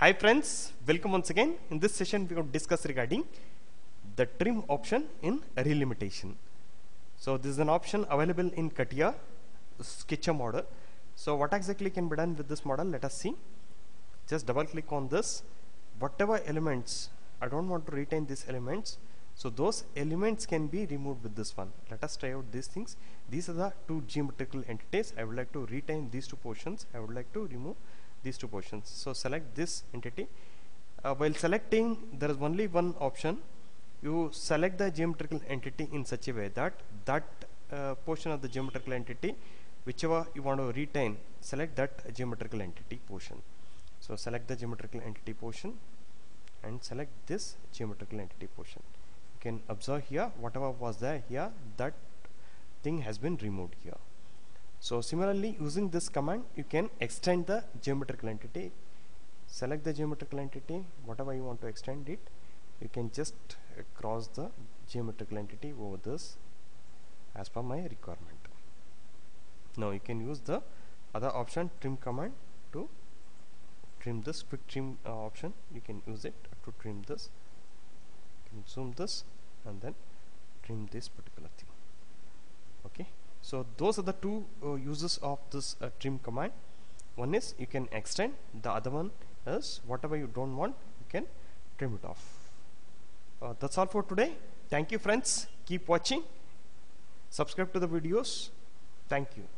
Hi friends, welcome once again. In this session we to discuss regarding the trim option in relimitation. So this is an option available in CATIA Sketcher model. So what exactly can be done with this model? Let us see. Just double click on this. Whatever elements, I don't want to retain these elements. So those elements can be removed with this one. Let us try out these things. These are the two geometrical entities. I would like to retain these two portions. I would like to remove these two portions. So select this entity. Uh, while selecting, there is only one option. You select the geometrical entity in such a way that that uh, portion of the geometrical entity, whichever you want to retain, select that geometrical entity portion. So select the geometrical entity portion and select this geometrical entity portion. You can observe here whatever was there here that thing has been removed here. So similarly using this command you can extend the geometrical entity. Select the geometrical entity whatever you want to extend it you can just uh, cross the geometrical entity over this as per my requirement. Now you can use the other option trim command to trim this quick trim uh, option. You can use it to trim this. You can zoom this and then trim this particular thing so those are the two uh, uses of this uh, trim command. One is you can extend the other one is whatever you don't want you can trim it off. Uh, that's all for today. Thank you friends. Keep watching. Subscribe to the videos. Thank you